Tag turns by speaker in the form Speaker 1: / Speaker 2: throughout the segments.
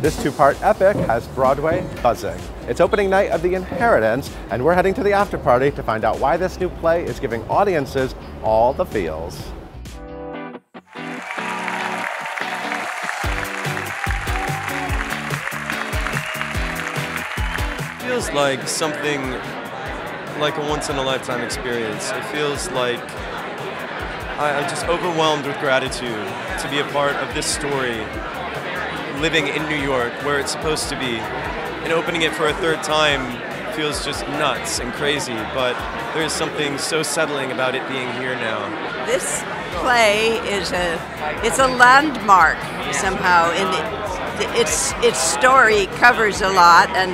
Speaker 1: This two-part epic has Broadway buzzing. It's opening night of The Inheritance, and we're heading to the after party to find out why this new play is giving audiences all the feels.
Speaker 2: feels like something like a once in a lifetime experience. It feels like I, am just overwhelmed with gratitude to be a part of this story, living in New York, where it's supposed to be. And opening it for a third time feels just nuts and crazy, but there's something so settling about it being here now.
Speaker 3: This play is a it's a landmark somehow in its its story covers a lot and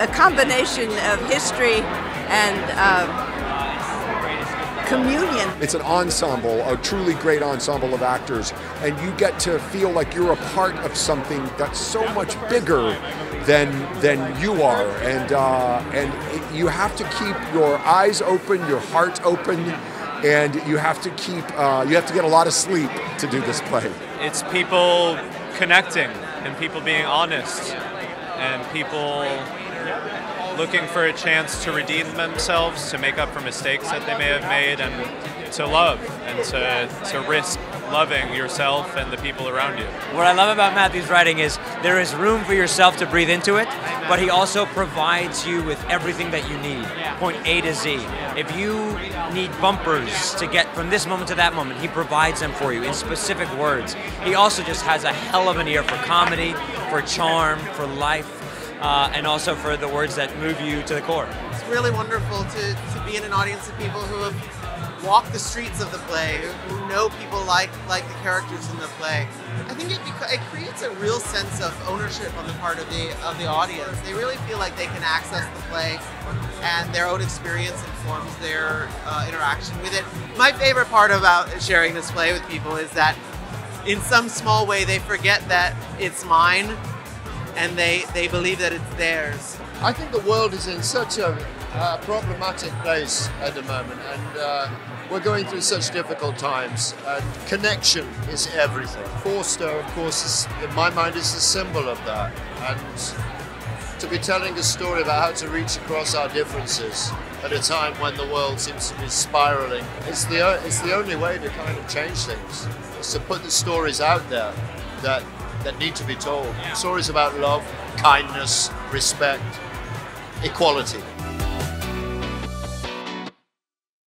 Speaker 3: a, a combination of history and uh, communion.
Speaker 4: It's an ensemble, a truly great ensemble of actors, and you get to feel like you're a part of something that's so much bigger than than you are, and uh, and it, you have to keep your eyes open, your heart open, and you have to keep uh, you have to get a lot of sleep to do this play.
Speaker 5: It's people connecting and people being honest and people looking for a chance to redeem themselves, to make up for mistakes that they may have made, and to love and to, to risk loving yourself and the people around you.
Speaker 6: What I love about Matthew's writing is there is room for yourself to breathe into it, but he also provides you with everything that you need, point A to Z. If you need bumpers to get from this moment to that moment, he provides them for you in specific words. He also just has a hell of an ear for comedy, for charm, for life uh, and also for the words that move you to the core.
Speaker 7: It's really wonderful to, to be in an audience of people who have walked the streets of the play, who know people like like the characters in the play. I think it, it creates a real sense of ownership on the part of the of the audience. They really feel like they can access the play, and their own experience informs their uh, interaction with it. My favorite part about sharing this play with people is that in some small way they forget that it's mine and they, they believe that it's theirs.
Speaker 8: I think the world is in such a uh, problematic place at the moment, and uh, we're going through such difficult times. And connection is everything. Forster, of course, is, in my mind, is the symbol of that. And to be telling a story about how to reach across our differences at a time when the world seems to be spiraling, it's the, it's the only way to kind of change things. Is to put the stories out there that that need to be told. Stories about love, kindness, respect, equality.